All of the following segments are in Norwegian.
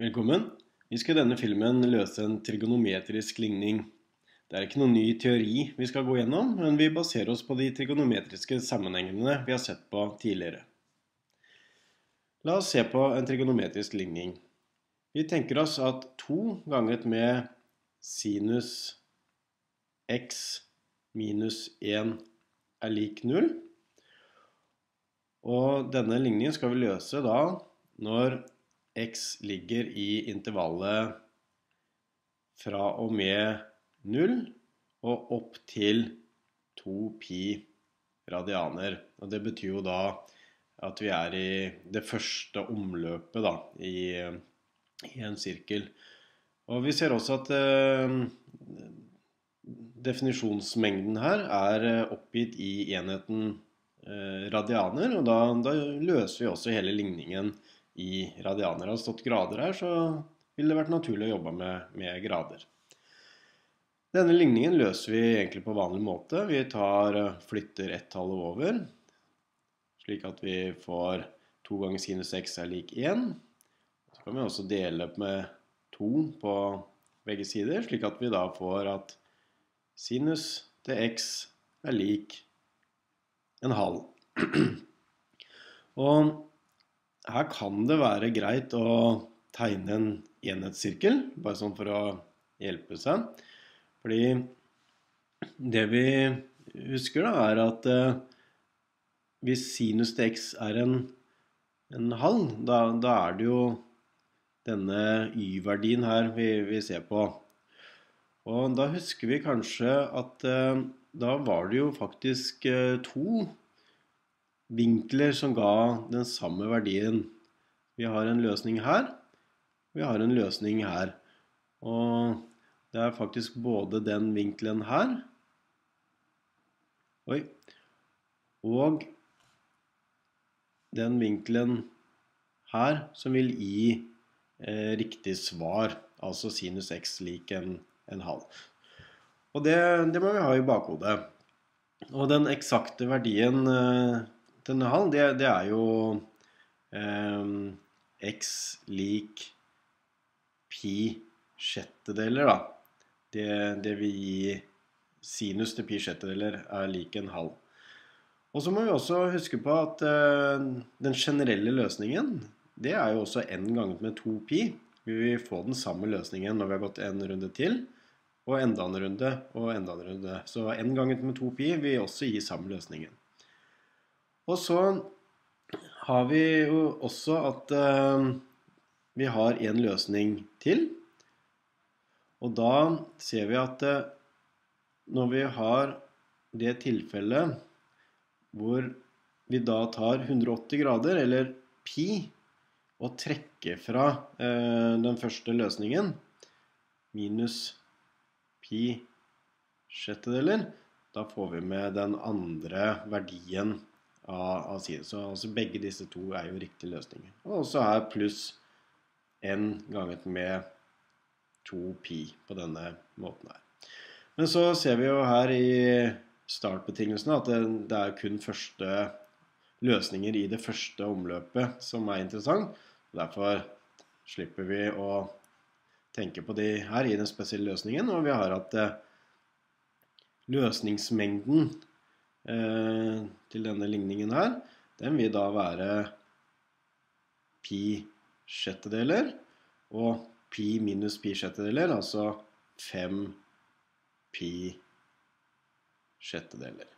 Velkommen. Vi skal i denne filmen løse en trigonometrisk ligning. Det er ikke noen ny teori vi skal gå gjennom, men vi baserer oss på de trigonometriske sammenhengene vi har sett på tidligere. La oss se på en trigonometrisk ligning. Vi tenker oss at 2 ganget med sinus x minus 1 er lik 0. Og denne ligningen skal vi løse da når x ligger i intervallet fra og med 0 og opp til 2 pi radianer. Og det betyr jo da at vi er i det første omløpet da, i, i en sirkel. Og vi ser også at eh, definisjonsmengden her er oppgitt i enheten eh, radianer, og da, da, løser vi også hele ligningen i radianer. Hadde det stått grader her, så ville det vært naturlig å jobbe med, med, grader. Denne ligningen løser vi egentlig på vanlig måte. Vi tar, flytter ett tall over, slik at vi får 2 ganger sinus x er lik 1. Så kan vi også dele opp med 2 på begge sider, slik at vi da får at sinus til x er lik en halv. Og her kan det være greit å tegne en enhetssirkel, bare sånn for å hjelpe seg. Fordi det vi husker, da, er at eh, hvis sinus til x er en, en halv, da, da, er det jo denne y-verdien her vi, vi, ser på. Og da husker vi kanskje at eh, da var det jo faktisk eh, to vinkler som ga den samme verdien. Vi har en løsning her, vi har en løsning her. Og det er faktisk både den vinkelen her Oi. Og den vinkelen her som vil gi eh, riktig svar, altså sinus x lik en, en halv. Og det, det, må vi ha i bakhodet. Og den eksakte verdien eh, denne halv, det, det er jo eh, x lik pi sjettedeler, da. Det, det vil gi sinus til pi sjettedeler er lik en halv. Og så må vi også huske på at eh, den generelle løsningen, det er jo også n ganget med 2 pi. Vi vil få den samme løsningen når vi har gått en runde til, og enda en runde, og enda en runde. Så n ganget med 2 pi vil også gi samme løsningen. Og så har vi jo også at uh, vi har en løsning til. Og da ser vi at uh, når vi har det tilfellet hvor vi da tar 180 grader, eller pi, og trekker fra uh, den første løsningen, minus pi sjettedeler, da får vi med den andre verdien av, av side. Så altså begge disse to er jo riktige løsninger. Og så er pluss n ganget med 2 pi på denne måten her. Men så ser vi jo her i startbetingelsene at det, det er kun første løsninger i det første omløpet som er interessant. Derfor slipper vi å tenke på de her i den spesielle løsningen. Og vi har at eh, løsningsmengden til denne ligningen her, den vil da være pi sjettedeler og pi minus pi sjettedeler, altså 5 pi sjettedeler.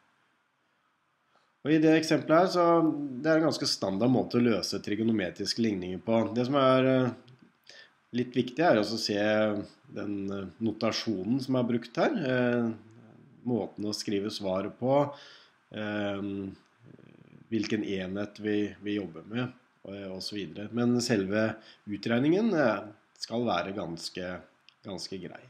Og I det eksempelet her, så det er en ganske standard måte å løse trigonometriske ligninger på. Det som er eh, litt viktig, er å se den eh, notasjonen som er brukt her måten å skrive svar på, eh, hvilken enhet vi, vi jobber med osv. Men selve utregningen eh, skal være ganske, ganske grei.